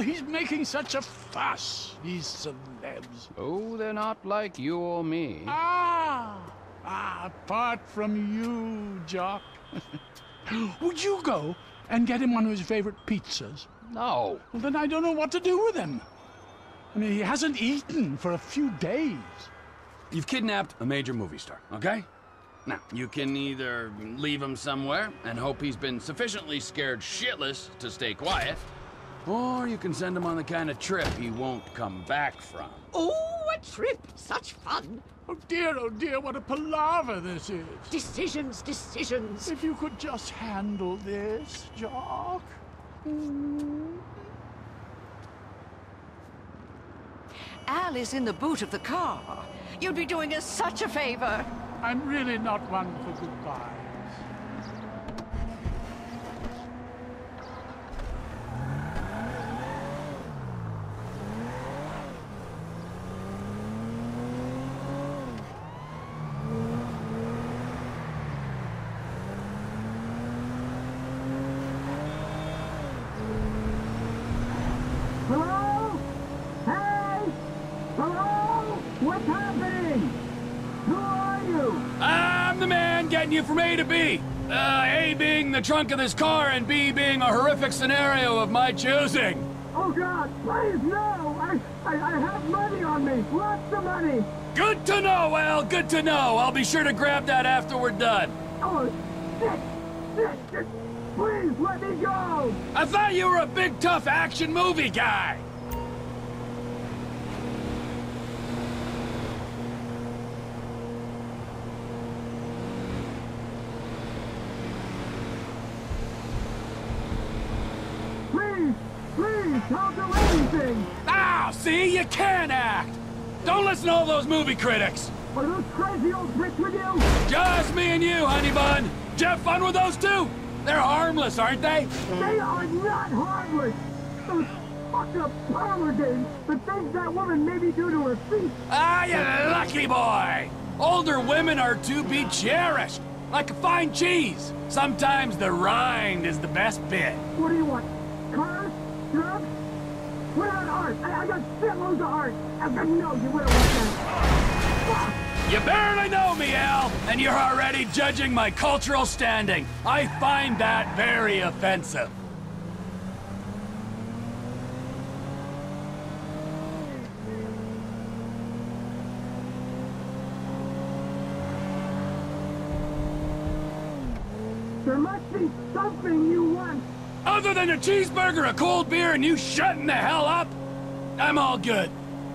Oh, he's making such a fuss, these celebs. Oh, they're not like you or me. Ah! Ah, apart from you, Jock. Would you go and get him one of his favorite pizzas? No. Well, then I don't know what to do with him. I mean, he hasn't eaten for a few days. You've kidnapped a major movie star, okay? Now, you can either leave him somewhere and hope he's been sufficiently scared shitless to stay quiet, or you can send him on the kind of trip he won't come back from. Oh, a trip! Such fun! Oh dear, oh dear, what a palaver this is. Decisions, decisions. If you could just handle this, Jock. Hmm. Al is in the boot of the car. You'd be doing us such a favor. I'm really not one for goodbyes. I'm the man getting you from A to B. Uh, A being the trunk of this car, and B being a horrific scenario of my choosing. Oh God, please no! I, I, I have money on me, lots of money. Good to know, Al. Good to know. I'll be sure to grab that after we're done. Oh shit, shit, shit. Please let me go. I thought you were a big, tough action movie guy. Do anything. Ow, see? You can act. Don't listen to all those movie critics. Are those crazy old bricks with you? Just me and you, honey bun. Did you have fun with those two? They're harmless, aren't they? They are not harmless. Those fucked up parlor games, the things that woman maybe do to her feet. Ah, you lucky boy. Older women are to be cherished, like a fine cheese. Sometimes the rind is the best bit. What do you want? Cars? Drugs? What about art? I, I got shitloads of art. I no, you wouldn't want. You barely know me, Al, and you're already judging my cultural standing. I find that very offensive. There must be something you want. Other than a cheeseburger, a cold beer, and you shutting the hell up, I'm all good.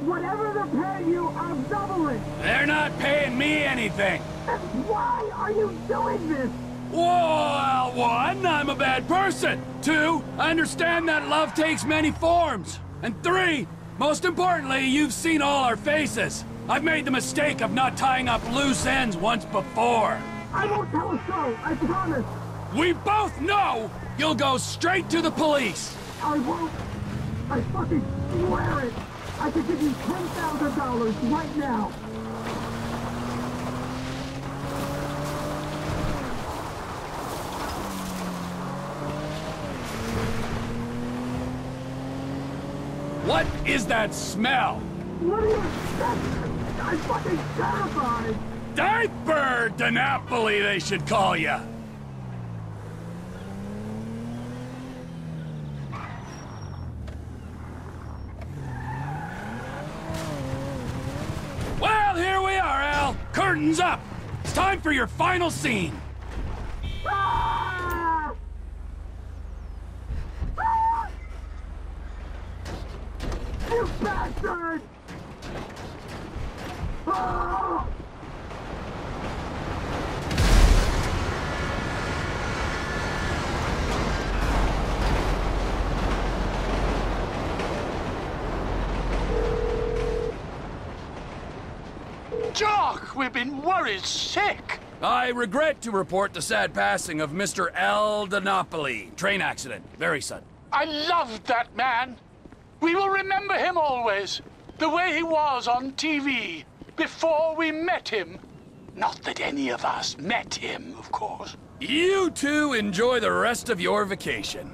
Whatever they're paying you, I'll double. They're not paying me anything. Why are you doing this? Well, one, I'm a bad person. Two, I understand that love takes many forms. And three, most importantly, you've seen all our faces. I've made the mistake of not tying up loose ends once before. I won't tell a soul, I promise. We both know you'll go straight to the police. I won't. I fucking swear it. I could give you $10,000 right now. What is that smell? What do you expect? I'm fucking terrified. Diaper DiNapoli, they should call you. Well, here we are, Al. Curtains up. It's time for your final scene. Ah! Ah! You bastard! Jock, we've been worried sick. I regret to report the sad passing of Mr. Al DiNapoli. Train accident. Very sudden. I loved that man. We will remember him always. The way he was on TV before we met him. Not that any of us met him, of course. You two enjoy the rest of your vacation.